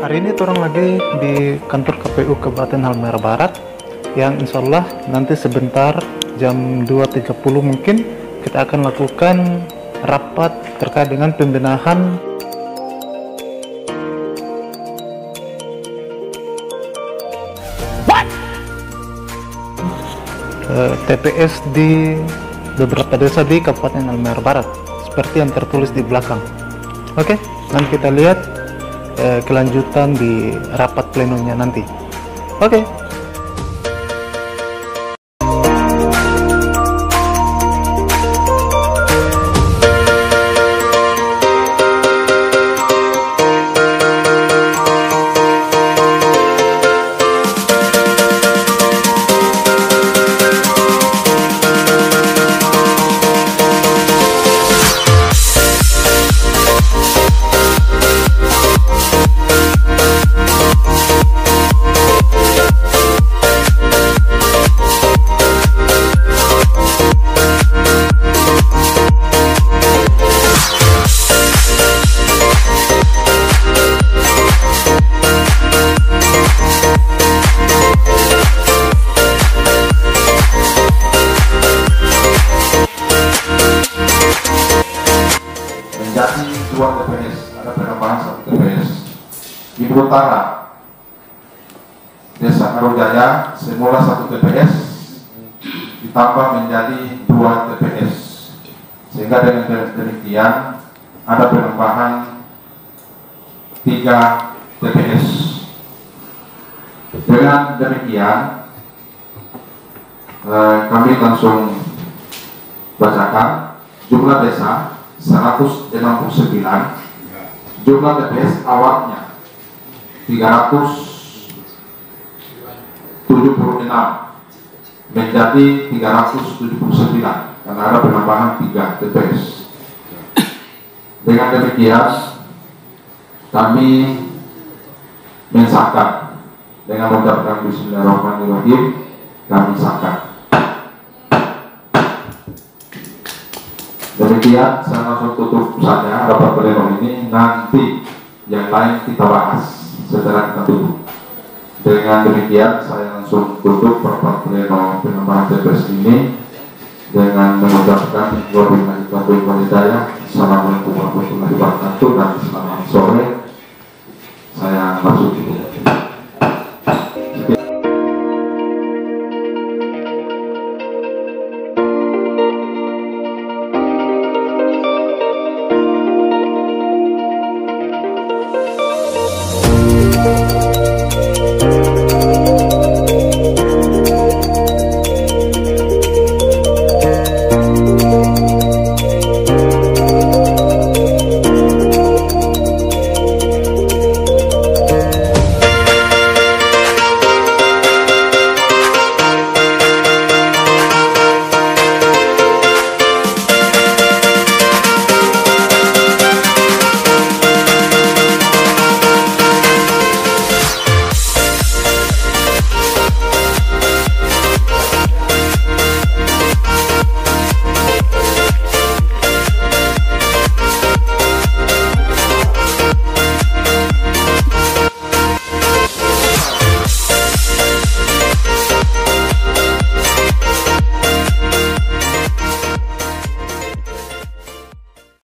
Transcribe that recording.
Hari ini orang lagi di kantor KPU Kabupaten Halmahera Barat. Yang insya Allah nanti sebentar jam 2.30 mungkin kita akan lakukan rapat terkait dengan pembenahan eh, TPS di beberapa desa di Kabupaten Halmahera Barat seperti yang tertulis di belakang. Oke, nanti kita lihat eh, kelanjutan di rapat plenonya nanti. Oke. Menjadi dua TPS ada penambahan satu TPS Ibu Utara. Desa Karujaya semula satu TPS ditambah menjadi dua TPS sehingga dengan demikian ada penambahan tiga TPS dengan demikian eh, kami langsung bacakan jumlah desa 169 jumlah TPS awalnya 376 menjadi 379 karena ada penambahan 3 TPS dengan demikian kami mensahkan dengan mengucapkan Bismillahirrahmanirrahim kami sahkan Demikian saya langsung tutup saja rapat pleno ini nanti yang lain kita bahas setelah kita. Dengan demikian saya langsung tutup rapat pleno penambahan TPS ini dengan mengucapkan wabillahi taufiq wal hidayah. Assalamualaikum